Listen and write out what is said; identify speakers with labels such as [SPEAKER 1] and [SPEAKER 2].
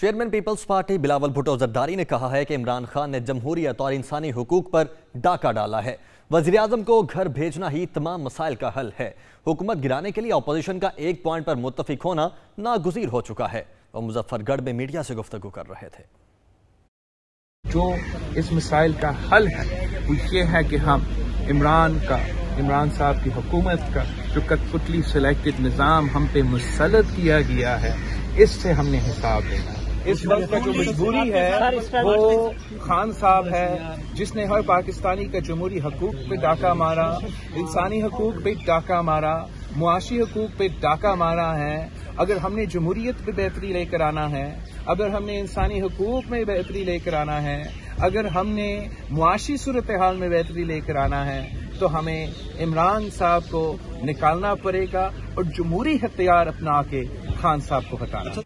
[SPEAKER 1] Chairman people's party Bilawal Bhutto Zardari ने कहा है कि इमरान खान ने जमहूरियत और इंसानी हकूक पर डाका डाला है। वजी अजम को घर भेजना ही तमाम मसाइल का हल है। हुकूमत गिराने के लिए अपोजिशन का एक पॉइंट पर मुतफिक होना नागुजीर हो चुका है। वह मुजफ्फरगढ़ में मीडिया से गुफ्तु कर रहे थे।
[SPEAKER 2] जो इस मिसाइल का हल है, वो ये है कि हम इमरान का, इमरान साहब की हुकूमत का जो कठपुतली सिलेक्टेड निज़ाम हम पे मुसलत किया गया है, इससे हमने हिसाब लेना इस वक्त का जो मजबूरी है वो खान साहब है जिसने हर पाकिस्तानी का जमहूरी हकूक पे डाका मारा इंसानी हकूक पे डाका मारा मुआशी हकूक पे डाका मारा है। अगर हमने जमहूरियत पे बेहतरी लेकर आना है अगर हमने इंसानी हकूक में बेहतरी लेकर आना है अगर हमने मुआशी सूरत हाल में बेहतरी लेकर आना है तो हमें इमरान साहब को निकालना पड़ेगा और जमहूरी हथियार अपना के खान साहब को हटाना।